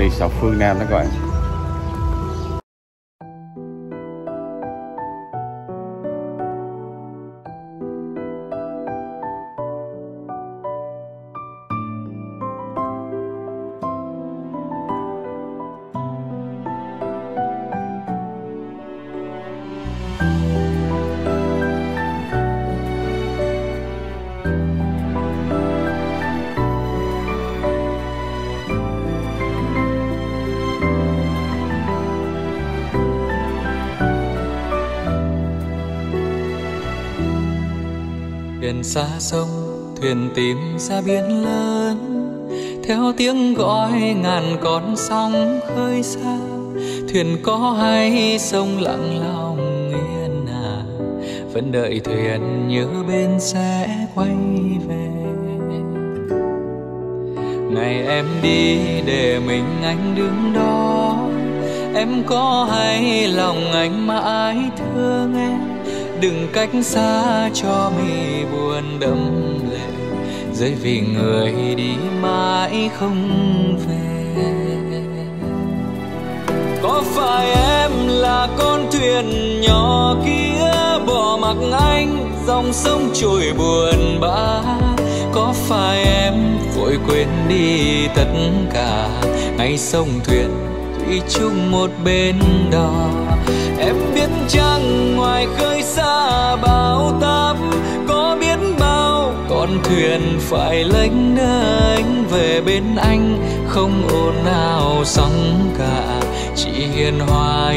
Resort Phương Nam đó các bạn thuyền xa sông, thuyền tìm ra biển lớn. Theo tiếng gọi ngàn con sóng khơi xa, thuyền có hay sông lặng lòng yên à vẫn đợi thuyền nhớ bên sẽ quay về. Ngày em đi để mình anh đứng đó. Em có hay lòng anh mãi thương em? Đừng cách xa cho mi buồn đẫm lệ. Rơi vì người đi mãi không về. Có phải em là con thuyền nhỏ kia bỏ mặc anh, dòng sông trôi buồn bã? Có phải em vội quên đi tất cả ngay sông thuyền thủy chung một bên đò? Em biết chăng ngoài khơi xa con thuyền phải lênh đênh về bên anh, không ồn nào sóng cả, chỉ hiền hòa